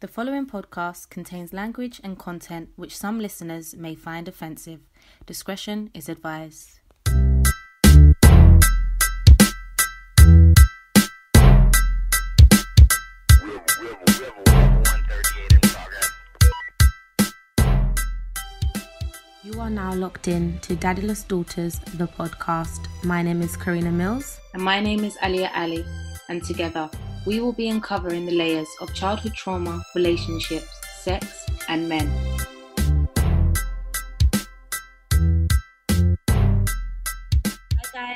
The following podcast contains language and content which some listeners may find offensive. Discretion is advised. You are now locked in to Daddyless Daughters, the podcast. My name is Karina Mills. And my name is Alia Ali, and together we will be uncovering the layers of childhood trauma, relationships, sex, and men.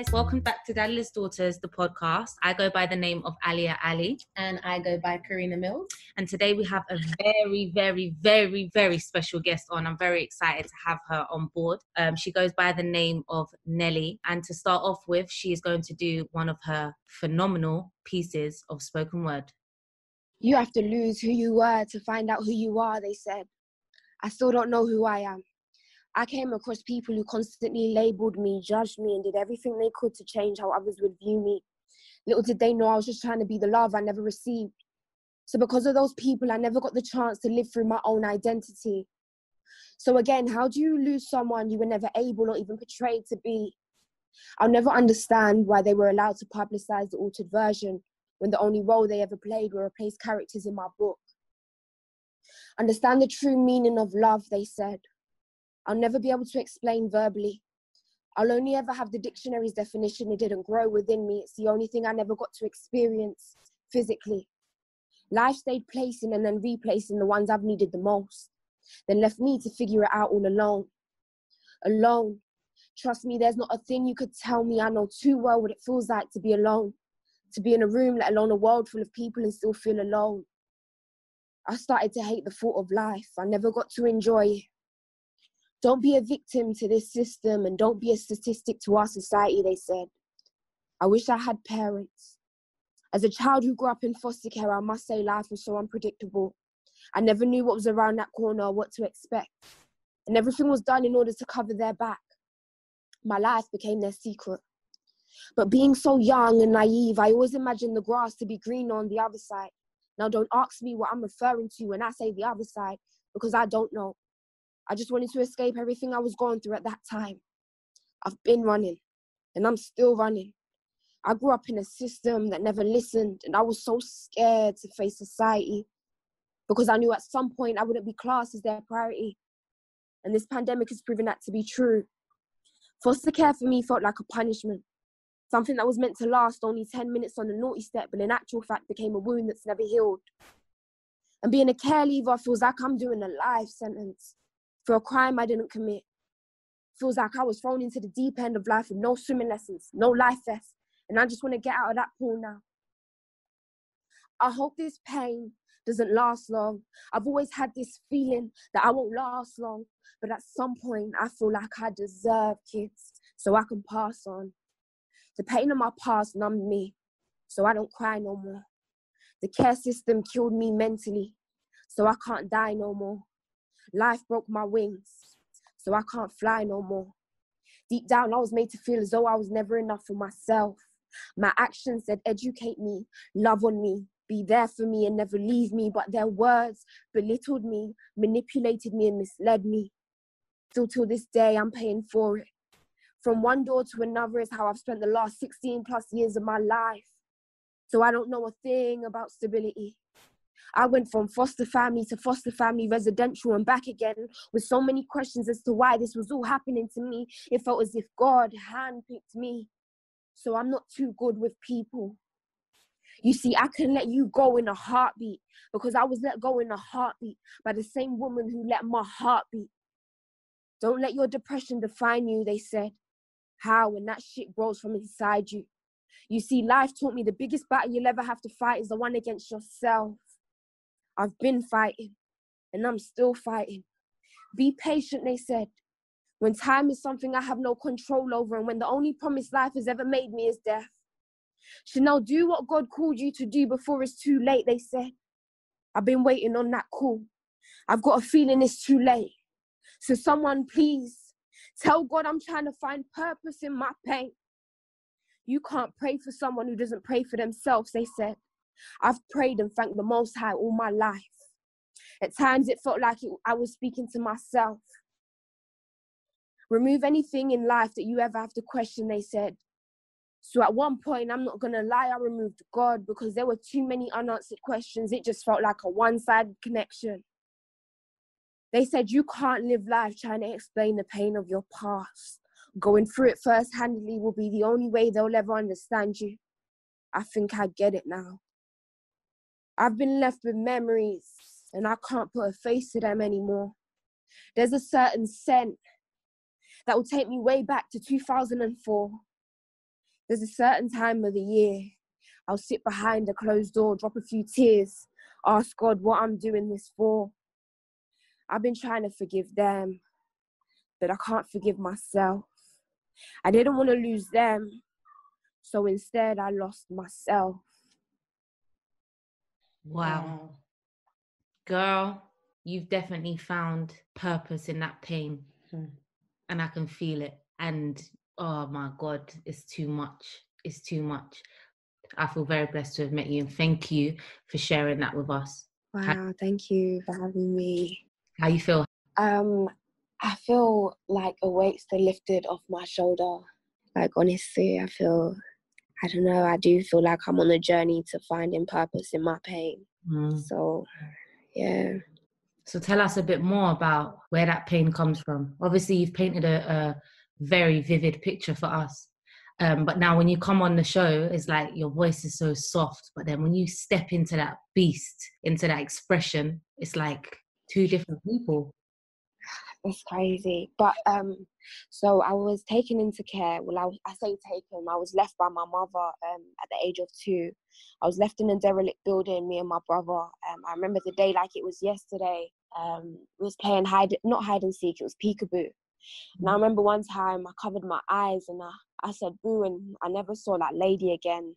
Guys, welcome back to Daddyless Daughters, the podcast. I go by the name of Alia Ali. and I go by Karina Mills. And today we have a very, very, very, very special guest on. I'm very excited to have her on board. Um, she goes by the name of Nelly. And to start off with, she is going to do one of her phenomenal pieces of spoken word. You have to lose who you were to find out who you are, they said. I still don't know who I am. I came across people who constantly labeled me, judged me, and did everything they could to change how others would view me. Little did they know I was just trying to be the love I never received. So, because of those people, I never got the chance to live through my own identity. So, again, how do you lose someone you were never able or even portrayed to be? I'll never understand why they were allowed to publicize the altered version when the only role they ever played were replaced characters in my book. Understand the true meaning of love, they said. I'll never be able to explain verbally. I'll only ever have the dictionary's definition. It didn't grow within me. It's the only thing I never got to experience physically. Life stayed placing and then replacing the ones I've needed the most, then left me to figure it out all alone. Alone. Trust me, there's not a thing you could tell me. I know too well what it feels like to be alone, to be in a room, let alone a world full of people and still feel alone. I started to hate the thought of life. I never got to enjoy it. Don't be a victim to this system and don't be a statistic to our society, they said. I wish I had parents. As a child who grew up in foster care, I must say life was so unpredictable. I never knew what was around that corner or what to expect. And everything was done in order to cover their back. My life became their secret. But being so young and naive, I always imagined the grass to be greener on the other side. Now, don't ask me what I'm referring to when I say the other side, because I don't know. I just wanted to escape everything I was going through at that time. I've been running, and I'm still running. I grew up in a system that never listened, and I was so scared to face society because I knew at some point I wouldn't be classed as their priority. And this pandemic has proven that to be true. Foster care for me felt like a punishment, something that was meant to last only 10 minutes on the naughty step, but in actual fact became a wound that's never healed. And being a care leaver feels like I'm doing a life sentence for a crime I didn't commit. Feels like I was thrown into the deep end of life with no swimming lessons, no life vest, and I just want to get out of that pool now. I hope this pain doesn't last long. I've always had this feeling that I won't last long, but at some point I feel like I deserve kids so I can pass on. The pain of my past numbed me, so I don't cry no more. The care system killed me mentally, so I can't die no more. Life broke my wings, so I can't fly no more. Deep down, I was made to feel as though I was never enough for myself. My actions said, educate me, love on me, be there for me, and never leave me. But their words belittled me, manipulated me, and misled me. Still till this day, I'm paying for it. From one door to another is how I've spent the last 16 plus years of my life. So I don't know a thing about stability. I went from foster family to foster family residential and back again with so many questions as to why this was all happening to me. It felt as if God handpicked me. So I'm not too good with people. You see, I can let you go in a heartbeat because I was let go in a heartbeat by the same woman who let my heart beat. Don't let your depression define you, they said. How when that shit grows from inside you. You see, life taught me the biggest battle you'll ever have to fight is the one against yourself. I've been fighting and I'm still fighting. Be patient, they said. When time is something I have no control over, and when the only promise life has ever made me is death. Shanelle, do what God called you to do before it's too late, they said. I've been waiting on that call. I've got a feeling it's too late. So, someone, please tell God I'm trying to find purpose in my pain. You can't pray for someone who doesn't pray for themselves, they said. I've prayed and thanked the Most High all my life. At times, it felt like it, I was speaking to myself. Remove anything in life that you ever have to question, they said. So at one point, I'm not going to lie, I removed God because there were too many unanswered questions. It just felt like a one sided connection. They said you can't live life trying to explain the pain of your past. Going through it first will be the only way they'll ever understand you. I think I get it now. I've been left with memories and I can't put a face to them anymore. There's a certain scent that will take me way back to 2004. There's a certain time of the year I'll sit behind a closed door, drop a few tears, ask God what I'm doing this for. I've been trying to forgive them, but I can't forgive myself. I didn't want to lose them, so instead I lost myself. Wow. Girl, you've definitely found purpose in that pain. Hmm. And I can feel it. And oh my God, it's too much. It's too much. I feel very blessed to have met you and thank you for sharing that with us. Wow, how, thank you for having me. How you feel? Um, I feel like a weight's been lifted off my shoulder. Like honestly, I feel I don't know, I do feel like I'm on a journey to finding purpose in my pain. Mm. So yeah. So tell us a bit more about where that pain comes from. Obviously you've painted a, a very vivid picture for us. Um, but now when you come on the show, it's like your voice is so soft. But then when you step into that beast, into that expression, it's like two different people. It's crazy. But um, so I was taken into care. Well, I, was, I say taken. I was left by my mother um, at the age of two. I was left in a derelict building. Me and my brother. Um, I remember the day like it was yesterday. Um, we was playing hide, not hide and seek. It was peekaboo. And I mm. remember one time I covered my eyes and I, I said boo, and I never saw that lady again.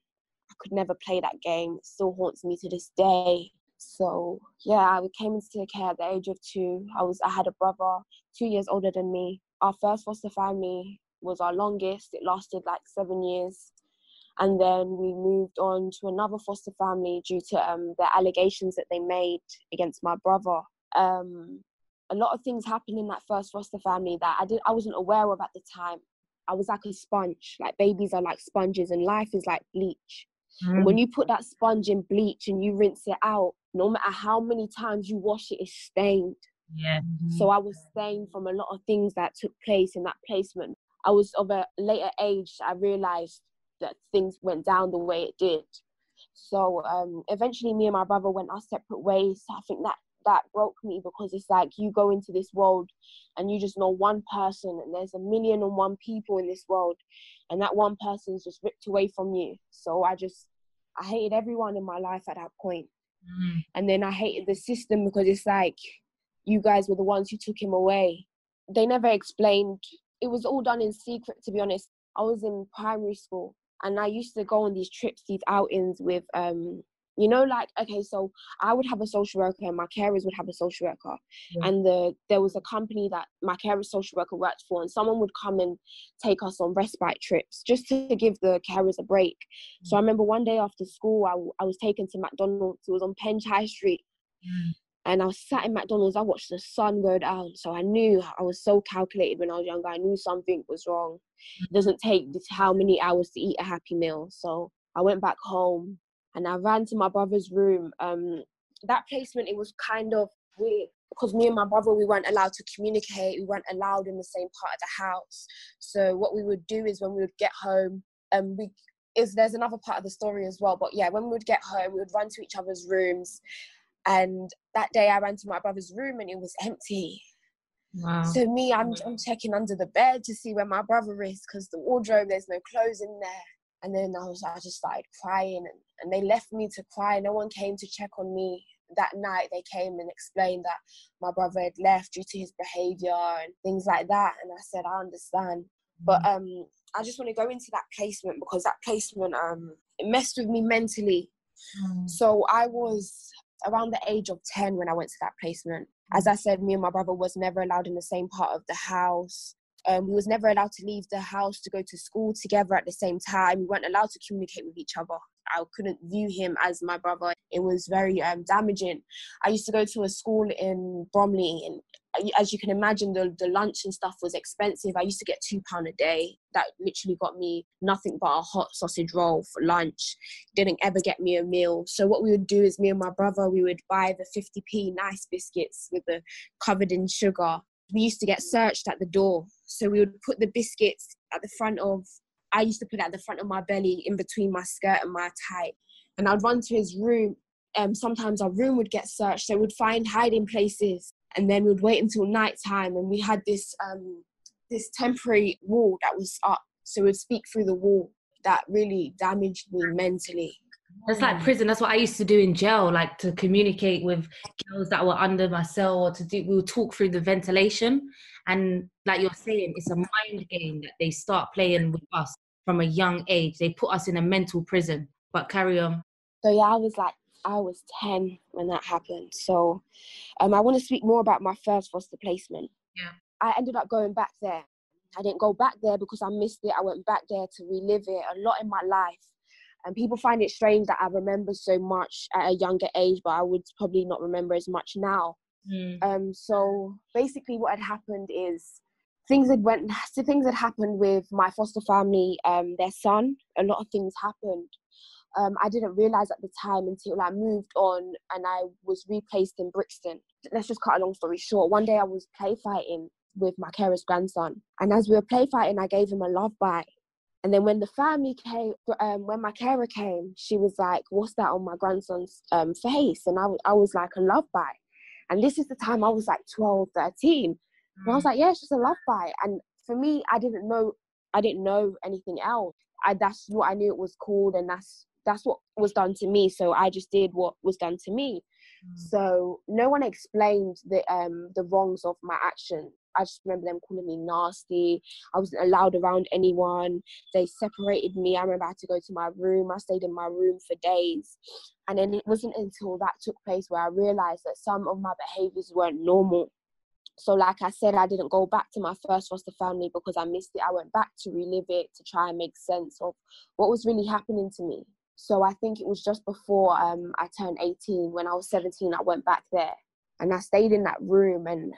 I could never play that game. It still haunts me to this day. So yeah, I came into care at the age of two. I was I had a brother two years older than me. Our first foster family was our longest. It lasted like seven years, and then we moved on to another foster family due to um, the allegations that they made against my brother. Um, a lot of things happened in that first foster family that I did I wasn't aware of at the time. I was like a sponge. Like babies are like sponges, and life is like bleach. Mm. When you put that sponge in bleach and you rinse it out, no matter how many times you wash it, it's stained. Yeah. Mm-hmm. So I was stained from a lot of things that took place in that placement. I was of a later age, I realized that things went down the way it did. So um, eventually, me and my brother went our separate ways. I think that that broke me because it's like you go into this world and you just know one person, and there's a million and one people in this world, and that one person's just ripped away from you. So I just I hated everyone in my life at that point. Mm. And then I hated the system because it's like you guys were the ones who took him away. They never explained. It was all done in secret, to be honest. I was in primary school and I used to go on these trips, these outings with um, you know like okay so i would have a social worker and my carers would have a social worker. Yeah. and the there was a company that my carers social worker worked for and someone would come and take us on respite trips just to give the carers a break. Mm. so i remember one day after school I, I was taken to mcdonald's. It was on penge high street. Mm. and i was sat in mcdonald's. I watched the sun go down. So i knew i was so calculated when i was younger. I knew something was wrong. Mm. it doesn't take how many hours to eat a happy meal. So i went back home and I ran to my brother's room. Um, that placement it was kind of weird because me and my brother we weren't allowed to communicate. We weren't allowed in the same part of the house. So what we would do is when we would get home, um, we is there's another part of the story as well. But yeah, when we would get home, we would run to each other's rooms. And that day I ran to my brother's room and it was empty. Wow. So me, I'm I'm checking under the bed to see where my brother is because the wardrobe there's no clothes in there. And then I was I just started crying and, and they left me to cry. No one came to check on me. That night they came and explained that my brother had left due to his behavior and things like that. And I said, I understand. But mm. um I just want to go into that placement because that placement um it messed with me mentally. Mm. So I was around the age of 10 when I went to that placement. As I said, me and my brother was never allowed in the same part of the house. Um, we was never allowed to leave the house to go to school together at the same time. We weren't allowed to communicate with each other. I couldn't view him as my brother. It was very um, damaging. I used to go to a school in Bromley, and as you can imagine, the, the lunch and stuff was expensive. I used to get two pound a day. That literally got me nothing but a hot sausage roll for lunch. Didn't ever get me a meal. So what we would do is me and my brother, we would buy the 50p nice biscuits with the covered in sugar. We used to get searched at the door. So we would put the biscuits at the front of I used to put it at the front of my belly in between my skirt and my tie. And I'd run to his room. Um, sometimes our room would get searched. So we'd find hiding places and then we'd wait until night time and we had this um, this temporary wall that was up. So we'd speak through the wall. That really damaged me mentally. That's like prison. That's what I used to do in jail, like to communicate with girls that were under my cell or to do, we would talk through the ventilation. And like you're saying, it's a mind game that they start playing with us from a young age. They put us in a mental prison. But carry on. So yeah, I was like, I was 10 when that happened. So um, I want to speak more about my first foster placement. Yeah. I ended up going back there. I didn't go back there because I missed it. I went back there to relive it a lot in my life. And people find it strange that I remember so much at a younger age, but I would probably not remember as much now. Mm. Um, so basically, what had happened is things had went things had happened with my foster family um their son a lot of things happened um, I didn't realize at the time until I moved on and I was replaced in Brixton. Let's just cut a long story short. One day I was play fighting with my carer's grandson, and as we were play fighting, I gave him a love bite. And then when the family came, um, when my carer came, she was like, "What's that on my grandson's um, face?" And I, I was like, "A love bite." And this is the time I was like 12, 13. And I was mm. like, yeah, it's just a love bite. And for me, I didn't know, I didn't know anything else. I, that's what I knew it was called, and that's that's what was done to me. So I just did what was done to me. Mm. So no one explained the um the wrongs of my action. I just remember them calling me nasty. I wasn't allowed around anyone. They separated me. I remember I had to go to my room. I stayed in my room for days. And then it wasn't until that took place where I realized that some of my behaviors weren't normal. So, like I said, I didn't go back to my first foster family because I missed it. I went back to relive it to try and make sense of what was really happening to me. So, I think it was just before um, I turned 18. When I was 17, I went back there and I stayed in that room, and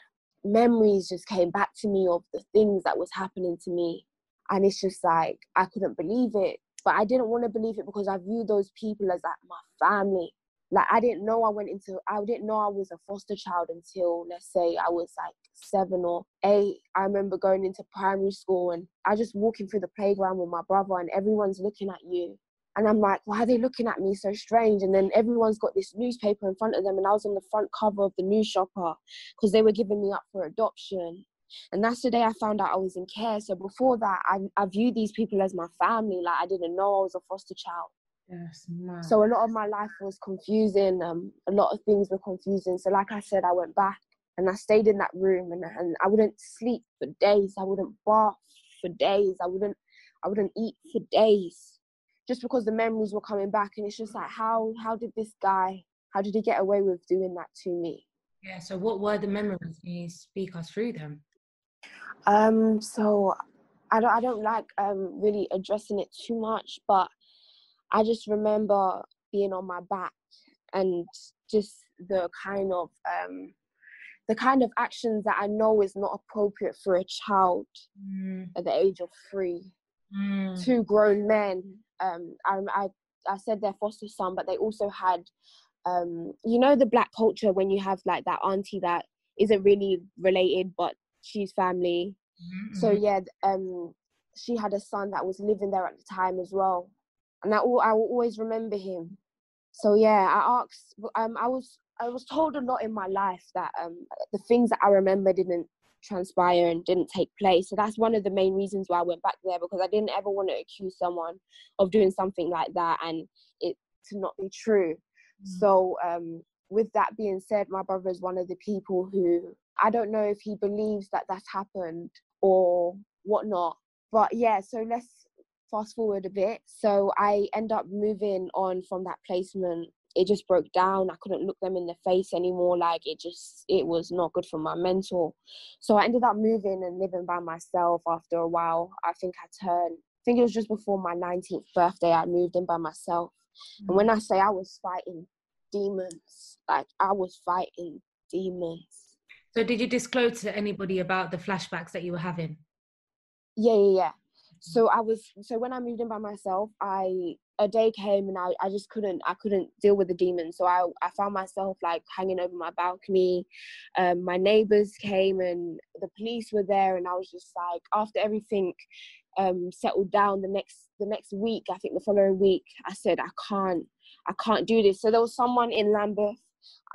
memories just came back to me of the things that was happening to me. And it's just like, I couldn't believe it. But I didn't want to believe it because I viewed those people as like my family like I didn't know I went into I didn't know I was a foster child until let's say I was like seven or eight. I remember going into primary school and I just walking through the playground with my brother and everyone's looking at you. And I'm like, why are they looking at me so strange? And then everyone's got this newspaper in front of them, and I was on the front cover of the news shopper because they were giving me up for adoption. And that's the day I found out I was in care. So before that, I, I viewed these people as my family. Like I didn't know I was a foster child. Yes, so a lot of my life was confusing. Um, a lot of things were confusing. So like I said, I went back and I stayed in that room and, and I wouldn't sleep for days. I wouldn't bath for days. I wouldn't I wouldn't eat for days. Just because the memories were coming back and it's just like how how did this guy how did he get away with doing that to me? Yeah, so what were the memories? Can you speak us through them? Um so I don't I don't like um really addressing it too much, but I just remember being on my back and just the kind of um, the kind of actions that I know is not appropriate for a child mm. at the age of three. Mm. Two grown men. Um, I, I I said their foster son, but they also had, um, you know, the black culture when you have like that auntie that isn't really related, but she's family. Mm-hmm. So yeah, um, she had a son that was living there at the time as well and I, I will always remember him. So yeah, I asked. Um, I was I was told a lot in my life that um the things that I remember didn't transpire and didn't take place. So that's one of the main reasons why I went back there because I didn't ever want to accuse someone of doing something like that and it to not be true. Mm. So um, with that being said, my brother is one of the people who I don't know if he believes that that happened or whatnot. But yeah, so let's fast forward a bit. So I end up moving on from that placement it just broke down. I couldn't look them in the face anymore. Like it just it was not good for my mental. So I ended up moving and living by myself after a while. I think I turned I think it was just before my 19th birthday I moved in by myself. Mm-hmm. And when I say I was fighting demons, like I was fighting demons. So did you disclose to anybody about the flashbacks that you were having? Yeah, yeah, yeah. So I was so when I moved in by myself, I a day came and I, I just couldn't I couldn't deal with the demons. So I, I found myself like hanging over my balcony. Um, my neighbors came and the police were there and I was just like after everything um, settled down the next the next week, I think the following week, I said I can't I can't do this. So there was someone in Lambeth,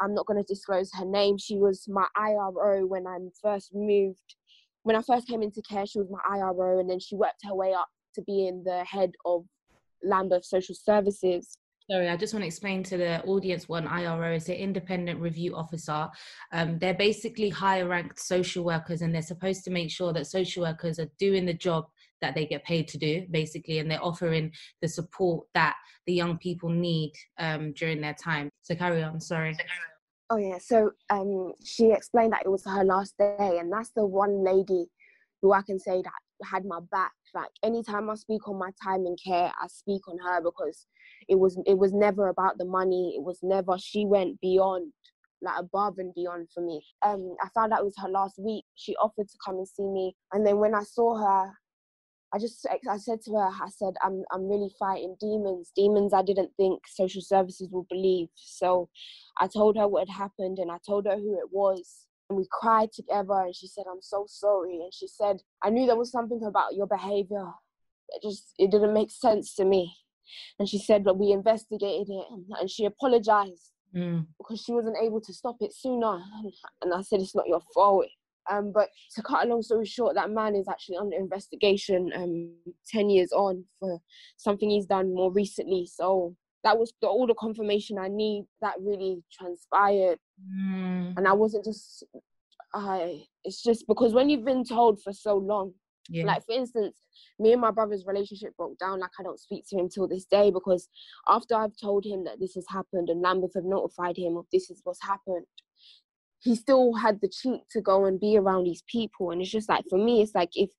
I'm not gonna disclose her name. She was my IRO when I first moved when I first came into care, she was my IRO, and then she worked her way up to being the head of Lambeth Social Services. Sorry, I just want to explain to the audience what an IRO is an independent review officer. Um, they're basically higher ranked social workers, and they're supposed to make sure that social workers are doing the job that they get paid to do, basically, and they're offering the support that the young people need um, during their time. So carry on, sorry. Oh yeah, so um, she explained that it was her last day, and that's the one lady who I can say that had my back. Like anytime I speak on my time in care, I speak on her because it was it was never about the money. It was never. She went beyond, like above and beyond for me. Um, I found out it was her last week. She offered to come and see me, and then when I saw her, I just I said to her, I said, I'm I'm really fighting demons, demons I didn't think social services would believe. So I told her what had happened and I told her who it was. And we cried together and she said, I'm so sorry. And she said, I knew there was something about your behavior. It just it didn't make sense to me. And she said, but we investigated it and she apologized mm. because she wasn't able to stop it sooner. And I said, it's not your fault um, but to cut a long story short, that man is actually under investigation um, 10 years on for something he's done more recently. So that was the, all the confirmation I need that really transpired. Mm. And I wasn't just, I, it's just because when you've been told for so long, yeah. like for instance, me and my brother's relationship broke down. Like I don't speak to him till this day because after I've told him that this has happened and Lambeth have notified him of this is what's happened, he still had the cheek to go and be around these people. And it's just like for me it's like if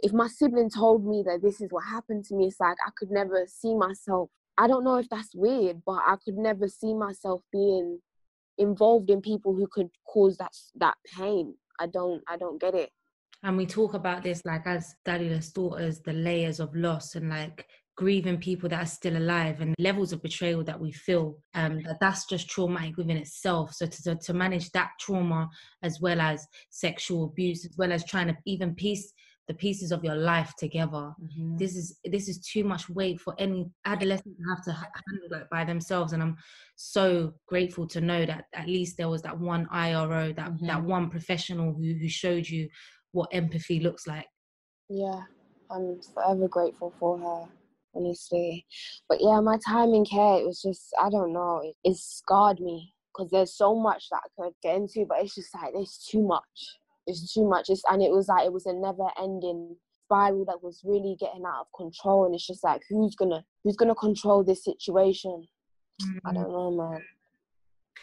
if my sibling told me that this is what happened to me it's like i could never see myself. I don't know if that's weird but i could never see myself being involved in people who could cause that that pain. I don't i don't get it. And we talk about this like as daddyless daughters the layers of loss and like grieving people that are still alive and levels of betrayal that we feel um, that that's just traumatic within itself. So to, to manage that trauma as well as sexual abuse as well as trying to even piece the pieces of your life together. Mm-hmm. this is this is too much weight for any adolescent to have to handle it by themselves. And i'm so grateful to know that at least there was that one iro that mm-hmm. that one professional who, who showed you what empathy looks like. Yeah i'm forever grateful for her honestly. But yeah, my time in care, it was just, I don't know, it, it scarred me because there's so much that I could get into, but it's just like, there's too much. It's too much. It's, and it was like, it was a never ending spiral that was really getting out of control. And it's just like, who's gonna, who's gonna control this situation? Mm-hmm. I don't know, man.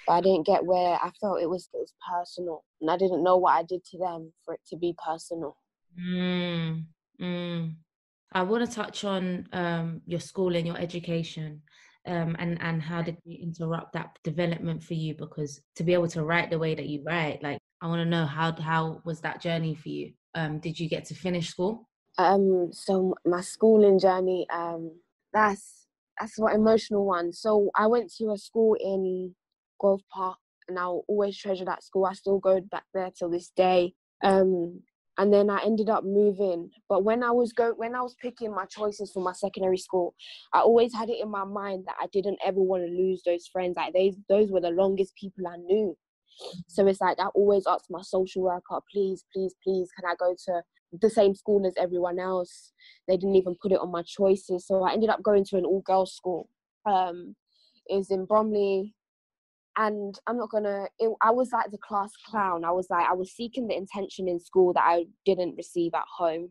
But I didn't get where I felt it was, it was personal. And I didn't know what I did to them for it to be personal. Mm. Mm. I want to touch on um, your school and your education. Um, and and how did you interrupt that development for you? Because to be able to write the way that you write, like I want to know how how was that journey for you? Um, did you get to finish school? Um, so my schooling journey, um, that's that's what emotional one. So I went to a school in Grove Park, and I'll always treasure that school. I still go back there till this day. Um, and then I ended up moving. But when I was go when I was picking my choices for my secondary school, I always had it in my mind that I didn't ever want to lose those friends. Like those those were the longest people I knew. So it's like I always asked my social worker, please, please, please, can I go to the same school as everyone else? They didn't even put it on my choices. So I ended up going to an all girls school. Um, it was in Bromley, and I'm not gonna. It, I was like the class clown. I was like I was seeking the intention in school that I didn't receive at home,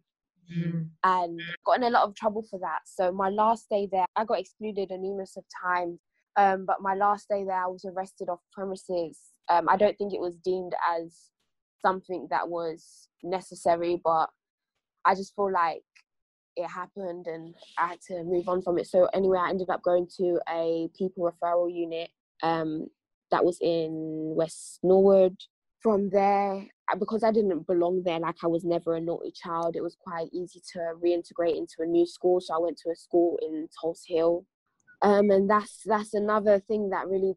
mm. and got in a lot of trouble for that. So my last day there, I got excluded a numerous of times. Um, but my last day there, I was arrested off premises. Um, I don't think it was deemed as something that was necessary, but I just feel like it happened and I had to move on from it. So anyway, I ended up going to a pupil referral unit um, that was in West Norwood. From there, because I didn't belong there, like I was never a naughty child, it was quite easy to reintegrate into a new school. So I went to a school in Tulse Hill, um, and that's that's another thing that really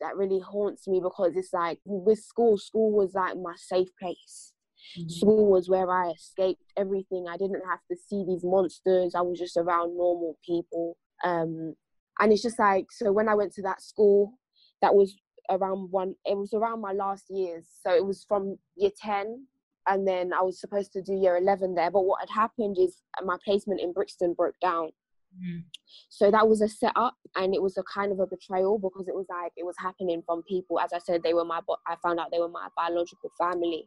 that really haunts me because it's like with school, school was like my safe place. Mm-hmm. School was where I escaped everything. I didn't have to see these monsters. I was just around normal people. Um, and it's just like so when I went to that school, that was around one. It was around my last years, so it was from year ten, and then I was supposed to do year eleven there. But what had happened is my placement in Brixton broke down. Mm. So that was a setup, and it was a kind of a betrayal because it was like it was happening from people. As I said, they were my. I found out they were my biological family.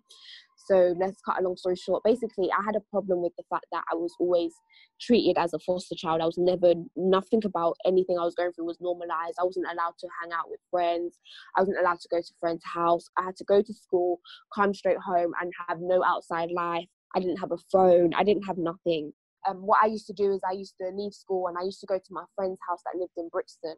So let's cut a long story short. Basically, I had a problem with the fact that I was always treated as a foster child. I was never nothing about anything I was going through was normalized. I wasn't allowed to hang out with friends. I wasn't allowed to go to friends' house. I had to go to school, come straight home, and have no outside life. I didn't have a phone. I didn't have nothing um, what I used to do is I used to leave school and I used to go to my friend's house that lived in Brixton.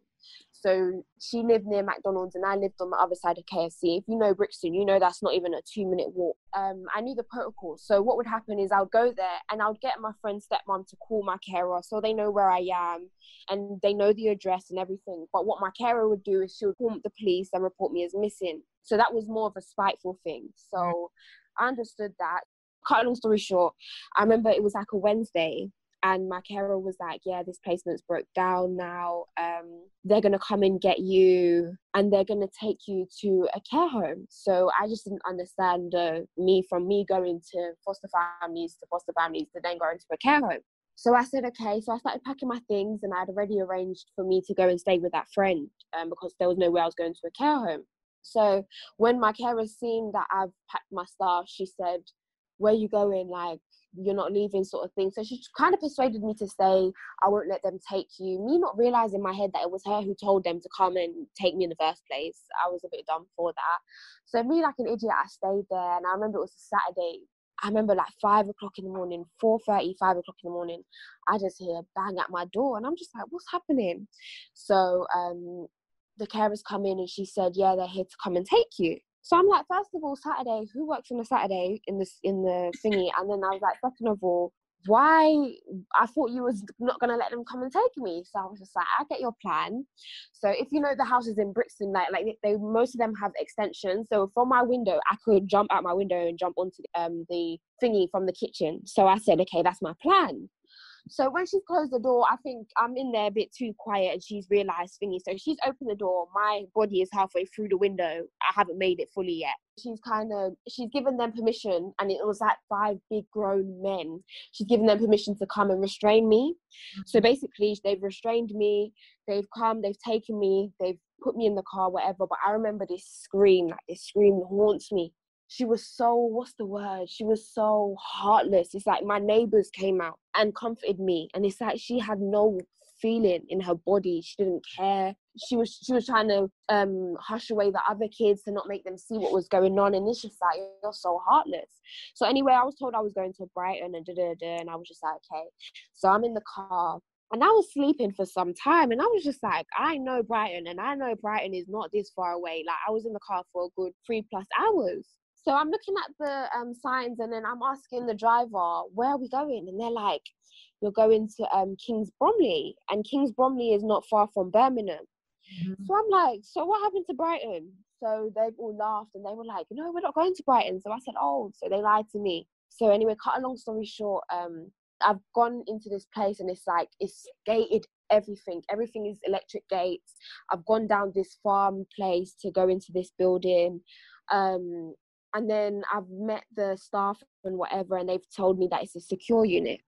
So she lived near McDonald's and I lived on the other side of KFC. If you know Brixton, you know that's not even a two minute walk. Um, I knew the protocol. So what would happen is I would go there and I would get my friend's stepmom to call my carer so they know where I am and they know the address and everything. But what my carer would do is she would call the police and report me as missing. So that was more of a spiteful thing. So I understood that cut a long story short, I remember it was like a Wednesday and my carer was like, Yeah, this placement's broke down now. Um, they're gonna come and get you and they're gonna take you to a care home. So I just didn't understand uh, me from me going to foster families to foster families to then going to a care home. So I said, okay. So I started packing my things, and I had already arranged for me to go and stay with that friend um, because there was no way I was going to a care home. So when my carer seen that I've packed my stuff, she said, where you going like you're not leaving sort of thing. So she kind of persuaded me to stay i won't let them take you. Me not realizing in my head that it was her who told them to come and take me in the first place. I was a bit dumb for that. So me like an idiot i stayed there and i remember it was a saturday. I remember like five o'clock in the morning, 4.30, 5 o'clock in the morning, I just hear bang at my door and I'm just like, what's happening? So um, the carers come in and she said, yeah, they're here to come and take you. So I'm like, first of all, Saturday, who works on a Saturday in this in the thingy? And then I was like, second of all, why I thought you was not gonna let them come and take me. So I was just like, I get your plan. So if you know the houses in Brixton, like like they most of them have extensions. So from my window, I could jump out my window and jump onto um the thingy from the kitchen. So I said, okay, that's my plan. So when she's closed the door, I think I'm in there a bit too quiet and she's realised thingy. So she's opened the door. My body is halfway through the window. I haven't made it fully yet. She's kind of, she's given them permission and it was like five big grown men. She's given them permission to come and restrain me. So mm-hmm. basically they've restrained me. They've come, they've taken me, they've put me in the car, whatever. But I remember this scream, like this scream haunts me she was so what's the word? She was so heartless. It's like my neighbors came out and comforted me and it's like she had no feeling in her body. She didn't care. She was she was trying to um hush away the other kids to not make them see what was going on and it's just like you're so heartless. So anyway i was told i was going to brighton and da da da and i was just like okay. So i'm in the car and I was sleeping for some time, and I was just like, I know Brighton, and I know Brighton is not this far away. Like, I was in the car for a good three plus hours. So I'm looking at the um, signs and then I'm asking the driver, where are we going? And they're like, you're going to um, Kings Bromley. And Kings Bromley is not far from Birmingham. Mm-hmm. So I'm like, so what happened to Brighton? So they've all laughed and they were like, no, we're not going to Brighton. So I said, oh, so they lied to me. So anyway, cut a long story short, um, I've gone into this place and it's like, it's gated everything. Everything is electric gates. I've gone down this farm place to go into this building. Um, and then I've met the staff and whatever, and they've told me that it's a secure unit.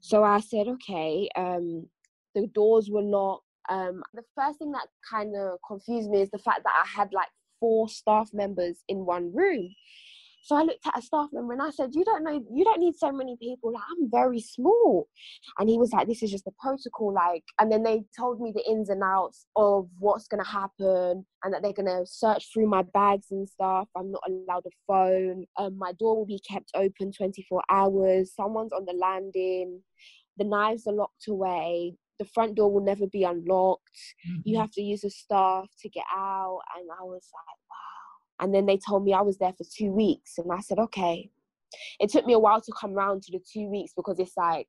So I said, okay. Um, the doors were locked. Um, the first thing that kind of confused me is the fact that I had like four staff members in one room. So I looked at a staff member and I said, You don't know, you don't need so many people. Like, I'm very small. And he was like, This is just the protocol. Like, and then they told me the ins and outs of what's going to happen and that they're going to search through my bags and stuff. I'm not allowed a phone. Um, my door will be kept open 24 hours. Someone's on the landing. The knives are locked away the front door will never be unlocked. Mm-hmm. You have to use a staff to get out. And I was like, wow. And then they told me I was there for two weeks. And I said, okay. It took me a while to come around to the two weeks because it's like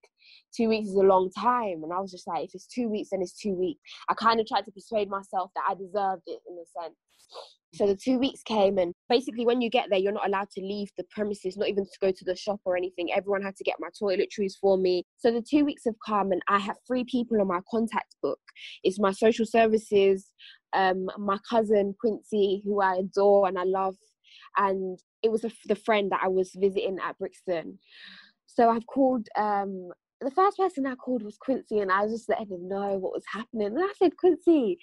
two weeks is a long time. And I was just like, if it's two weeks, then it's two weeks. I kind of tried to persuade myself that I deserved it in a sense. So the two weeks came, and basically, when you get there, you're not allowed to leave the premises, not even to go to the shop or anything. Everyone had to get my toiletries for me. So the two weeks have come, and I have three people on my contact book. It's my social services, um, my cousin Quincy, who I adore and I love, and it was the friend that I was visiting at Brixton. So I've called um, the first person I called was Quincy, and I was just letting him know what was happening. And I said, Quincy,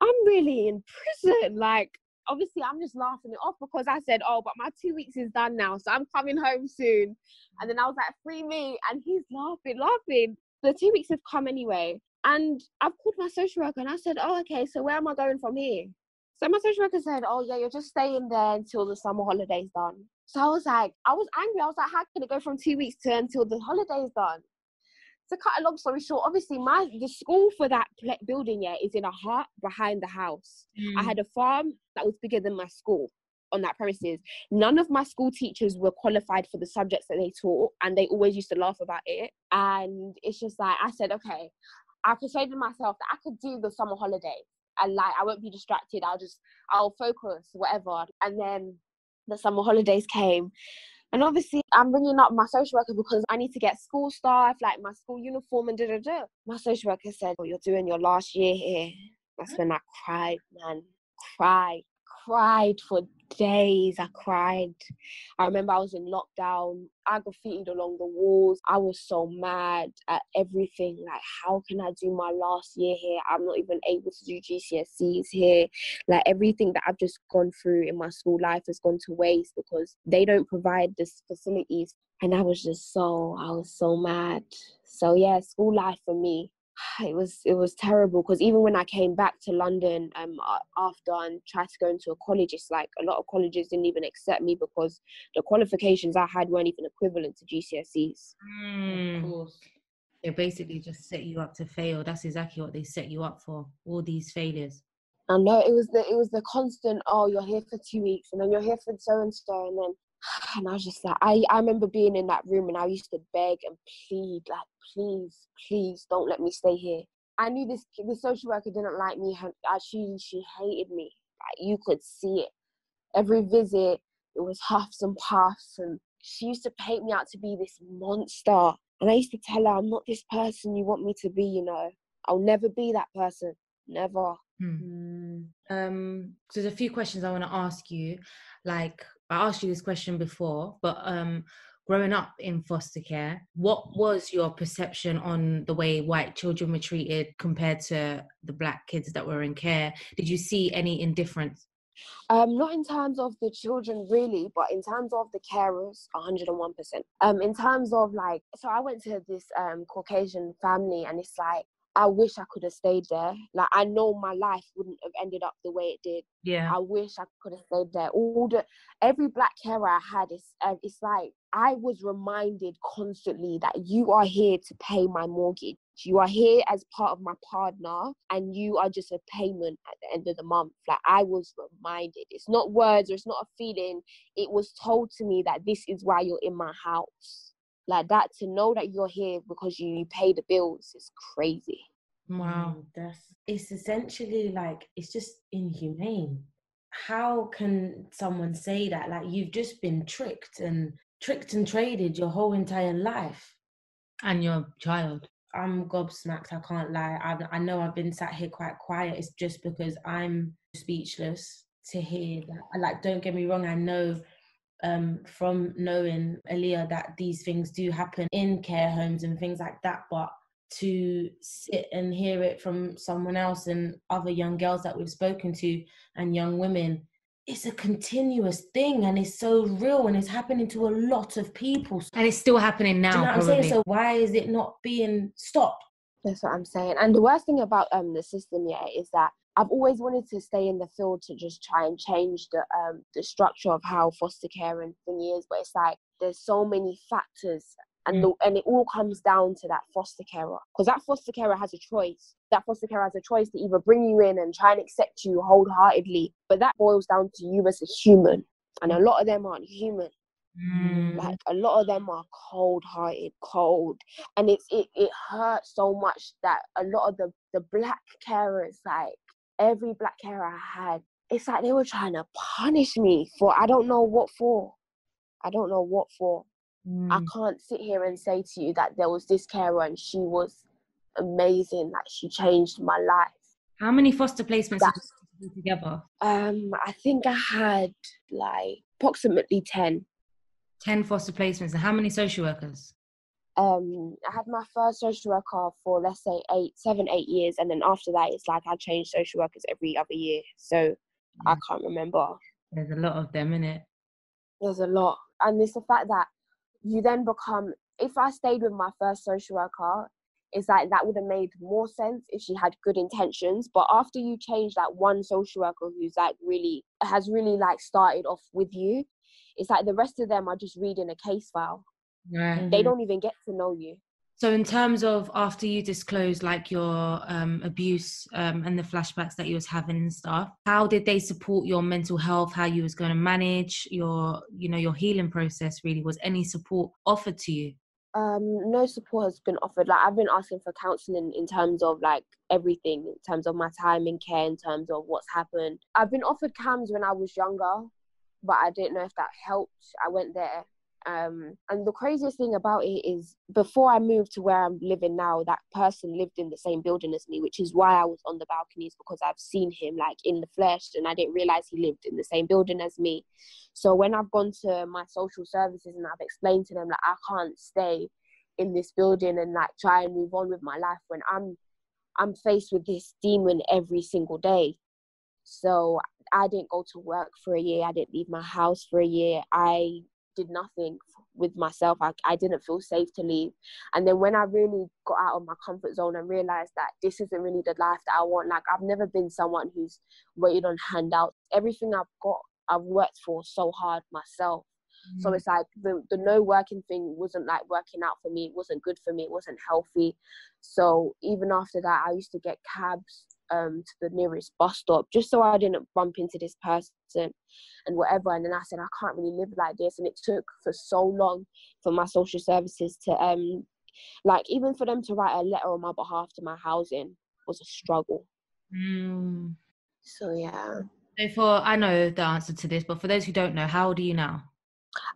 I'm really in prison. Like, obviously I'm just laughing it off because I said, oh, but my two weeks is done now, so I'm coming home soon. And then I was like, free me, and he's laughing, laughing. The two weeks have come anyway, and I've called my social worker and I said, oh, okay, so where am I going from here? So my social worker said, oh yeah, you're just staying there until the summer holidays done. So I was like, I was angry. I was like, how can it go from two weeks to until the holidays done? To cut a long story short, obviously my the school for that building yeah is in a hut behind the house. Mm. I had a farm that was bigger than my school on that premises. None of my school teachers were qualified for the subjects that they taught, and they always used to laugh about it. And it's just like I said, okay, I persuaded myself that I could do the summer holiday, and like I won't be distracted. I'll just I'll focus whatever. And then the summer holidays came and obviously, I'm bringing up my social worker because I need to get school stuff, like my school uniform and da da da. My social worker said, "Oh, you're doing your last year here." That's when I cried, man. Cried cried for days. I cried. I remember I was in lockdown. I graffitied along the walls. I was so mad at everything. Like, how can I do my last year here? I'm not even able to do GCSEs here. Like, everything that I've just gone through in my school life has gone to waste because they don't provide this facilities. And I was just so, I was so mad. So, yeah, school life for me it was it was terrible because even when I came back to London um after and tried to go into a college, it's like a lot of colleges didn't even accept me because the qualifications I had weren't even equivalent to GCSEs. Mm. Of course, they basically just set you up to fail. That's exactly what they set you up for. All these failures. I know it was the it was the constant. Oh, you're here for two weeks, and then you're here for so and so, and then and I was just like, I, I remember being in that room and I used to beg and plead, like, please, please don't let me stay here. I knew this the social worker didn't like me. She she hated me. Like you could see it. Every visit, it was huffs and puffs, and she used to paint me out to be this monster. And I used to tell her, I'm not this person you want me to be. You know, I'll never be that person. Never. Hmm. Um, so there's a few questions I want to ask you. Like, I asked you this question before, but um, growing up in foster care, what was your perception on the way white children were treated compared to the black kids that were in care? Did you see any indifference? Um, not in terms of the children really, but in terms of the carers, 101%. Um, in terms of like, so I went to this um Caucasian family, and it's like I wish I could have stayed there. Like I know my life wouldn't have ended up the way it did. Yeah. I wish I could have stayed there. All the every black hair I had is uh, it's like I was reminded constantly that you are here to pay my mortgage. You are here as part of my partner, and you are just a payment at the end of the month. Like I was reminded. It's not words or it's not a feeling. It was told to me that this is why you're in my house like that to know that you're here because you, you pay the bills is crazy. Wow mm, that's it's essentially like it's just inhumane. How can someone say that? Like you've just been tricked and tricked and traded your whole entire life. And your child. I'm gobsmacked i can't lie. I, I know i've been sat here quite quiet. It's just because i'm speechless to hear that. Like don't get me wrong i know um, from knowing Aaliyah that these things do happen in care homes and things like that, but to sit and hear it from someone else and other young girls that we've spoken to and young women, it's a continuous thing and it's so real and it's happening to a lot of people. And it's still happening now. Do you know what probably. I'm saying? So why is it not being stopped? That's what I'm saying. And the worst thing about um the system, yeah, is that I've always wanted to stay in the field to just try and change the um the structure of how foster care and thing is, but it's like there's so many factors and the, and it all comes down to that foster carer because that foster carer has a choice. That foster carer has a choice to either bring you in and try and accept you wholeheartedly but that boils down to you as a human and a lot of them aren't human. Mm. like a lot of them are cold hearted cold and it's it, it hurts so much that a lot of the the black carers like every black hair i had it's like they were trying to punish me for i don't know what for i don't know what for I Mm. can't sit here and say to you that there was this carer and she was amazing, like she changed my life. How many foster placements That- did you do together? Um, I think I had like approximately 10. 10 foster placements. And how many social workers? Um, I had my first social worker for let's say eight, seven, eight years, and then after that, it's like I changed social workers every other year. So I can't remember. There's a lot of them, in it. There's a lot, and it's the fact that you then become. If I stayed with my first social worker, it's like that would have made more sense if she had good intentions. But after you change that one social worker who's like really has really like started off with you, it's like the rest of them are just reading a case file. Right. They don't even get to know you. So, in terms of after you disclosed like your um, abuse um, and the flashbacks that you was having and stuff, how did they support your mental health? How you was going to manage your, you know, your healing process? Really, was any support offered to you? um no support has been offered like i've been asking for counseling in terms of like everything in terms of my time in care in terms of what's happened i've been offered CAMHS when i was younger but i didn't know if that helped i went there um and the craziest thing about it is before i moved to where i'm living now that person lived in the same building as me which is why i was on the balconies because i've seen him like in the flesh and i didn't realize he lived in the same building as me. So when i've gone to my social services and i've explained to them like i can't stay in this building and like try and move on with my life when i'm i'm faced with this demon every single day. So i didn't go to work for a year i didn't leave my house for a year. I did nothing with myself I, I didn't feel safe to leave and then when i really got out of my comfort zone and realized that this isn't really the life that i want like i've never been someone who's waited on handouts everything i've got i've worked for so hard myself so mm. it's like the, the no working thing wasn't like working out for me. It wasn't good for me. It wasn't healthy. So even after that, I used to get cabs um, to the nearest bus stop just so I didn't bump into this person and whatever. And then I said, I can't really live like this. And it took for so long for my social services to, um, like, even for them to write a letter on my behalf to my housing was a struggle. Mm. So yeah, So, for I know the answer to this, but for those who don't know, how old are you now?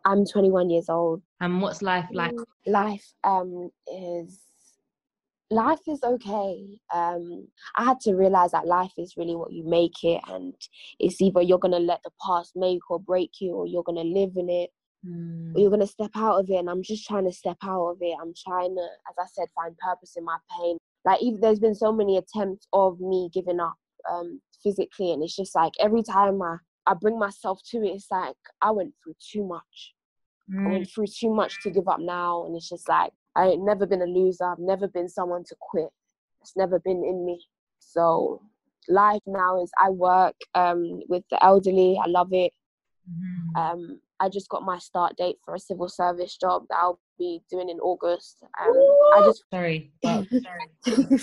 I'm 21 years old. And what's life like? life um is life is okay um i had to realize that life is really what you make it and it's either you're gonna let the past make or break you or you're gonna live in it Mm. or you're gonna step out of it and i'm just trying to step out of it i'm trying to as i said find purpose in my pain like even there's been so many attempts of me giving up um physically and it's just like every time i i bring myself to it it's like i went through too much I Mm. went through too much to give up now, and it's just like I ain't never been a loser. I've never been someone to quit. It's never been in me. So life now is I work um, with the elderly. I love it. Mhm. Um, I just got my start date for a civil service job that I'll be doing in August. Um, I just Sorry. but-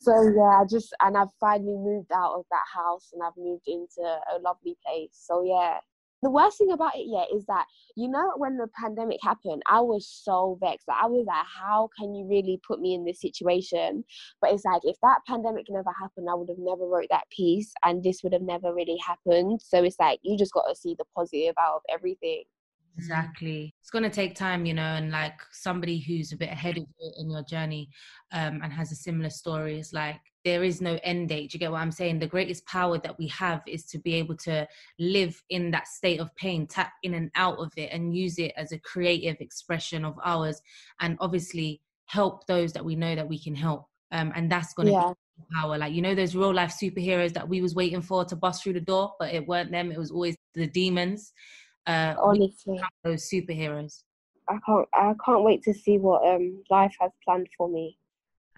so yeah, I just and I've finally moved out of that house and I've moved into a lovely place. So yeah. The worst thing about it, yet is that you know when the pandemic happened, I was so vexed. Like, I was like, how can you really put me in this situation? But it's like if that pandemic never happened, I would have never wrote that piece, and this would have never really happened. So it's like you just got to see the positive out of everything. Exactly. It's going to take time, you know, and like somebody who's a bit ahead of you in your journey um, and has a similar story is like, there is no end date. Do you get what I'm saying? The greatest power that we have is to be able to live in that state of pain, tap in and out of it, and use it as a creative expression of ours. And obviously, help those that we know that we can help. um, and that's gonna Yeah. be power. Like you know, those real life superheroes that we was waiting for to bust through the door, but it weren't them. It was always the demons. Uh, Honestly, those superheroes. I can't. I can't wait to see what um life has planned for me.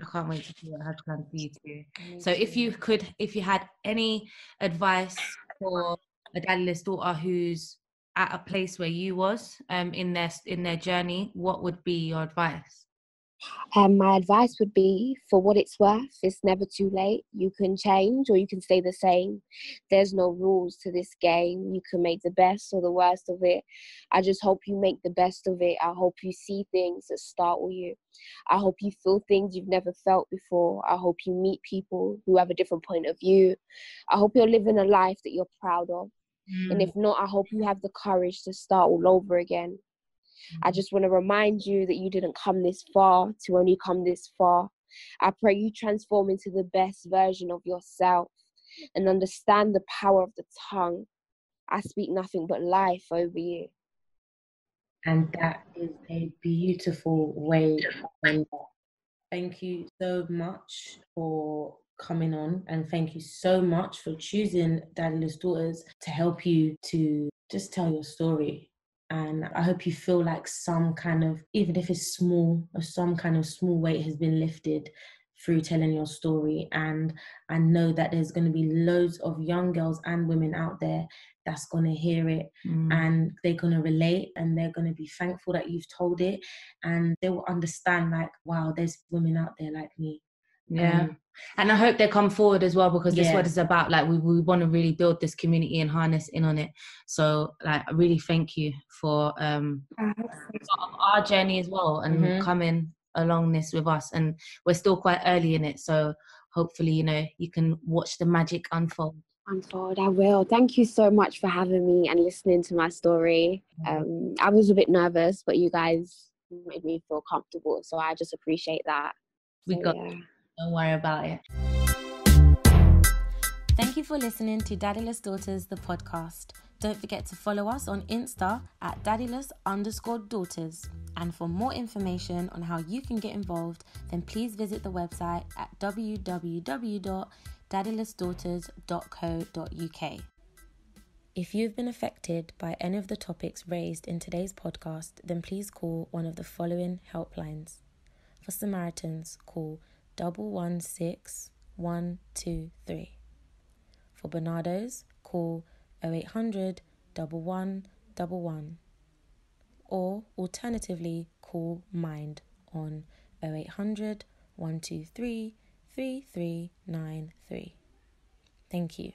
I can't wait to see what has planned for you too. So if you could, if you had any advice for a daddyless daughter who's at a place where you was um in their in their journey, what would be your advice? Um, my advice would be, for what it's worth, it's never too late. You can change or you can stay the same. There's no rules to this game. You can make the best or the worst of it. I just hope you make the best of it. I hope you see things that startle you. I hope you feel things you've never felt before. I hope you meet people who have a different point of view. I hope you're living a life that you're proud of. And if not, I hope you have the courage to start all over again. I mm-hmm. just want to remind you that you didn't come this far to only come this far. I pray you transform into the best version of yourself and understand the power of the tongue. I speak nothing but life over you. And that is a beautiful way to end that. Thank you so much for coming on and thank you so much for choosing Daddyless Daughters to help you to just tell your story. And I hope you feel like some kind of, even if it's small, or some kind of small weight has been lifted through telling your story. And I know that there's going to be loads of young girls and women out there that's going to hear it Mm. and they're going to relate and they're going to be thankful that you've told it and they will understand like wow there's women out there like me Yeah. Um, and I hope they come forward as well because this is Yeah. it's about. Like we, we want to really build this community and harness in on it. So like I really thank you for um our journey as well and Mhm. coming along this with us. And we're still quite early in it. So hopefully, you know, you can watch the magic unfold. Unfold, I will. Thank you so much for having me and listening to my story. Um, I was a bit nervous, but you guys made me feel comfortable. So I just appreciate that. We So, got yeah. Don't worry about it. Thank you for listening to Daddyless Daughters, the podcast. Don't forget to follow us on Insta at daddyless underscore daughters. And for more information on how you can get involved, then please visit the website at www.daddylessdaughters.co.uk. If you've been affected by any of the topics raised in today's podcast, then please call one of the following helplines. For Samaritans, call double one six one two three. For Barnardo's, call 0800 11 11. Or alternatively, call Mind on 0800 123 3393. Thank you.